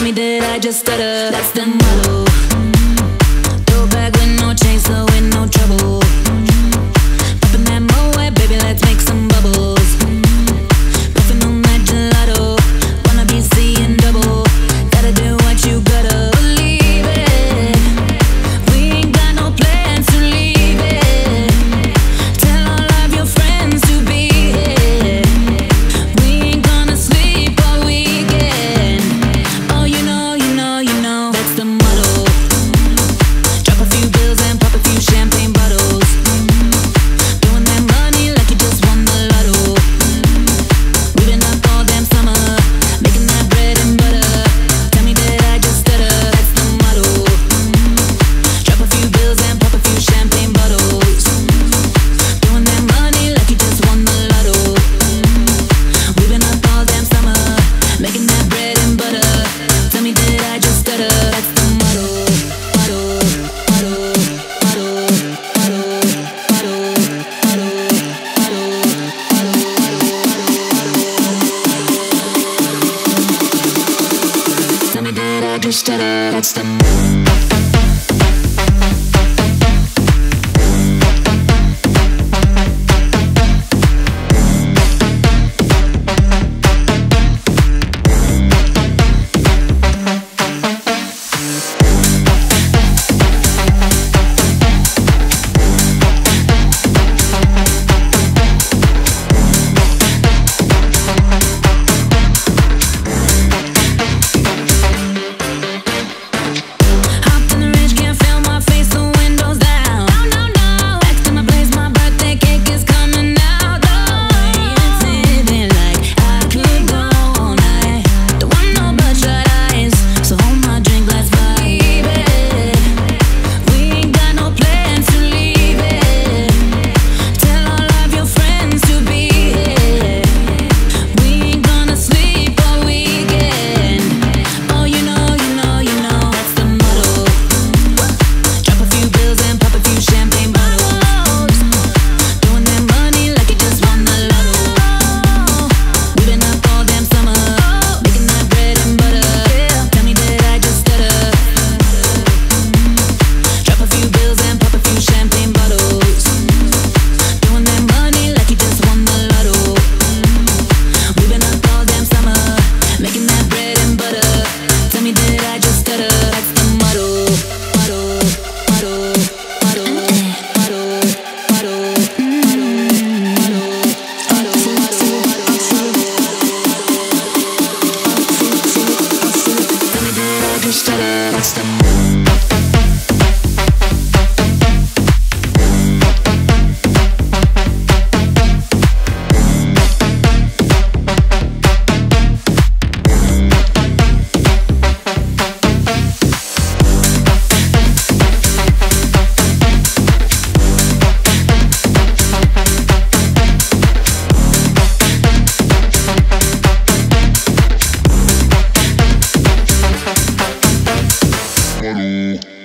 Tell me did I just stutter? That's the motto. Mm -hmm. Throw back with no chains, so with no trouble. Tell me that I just did it, it's the move. system Hello.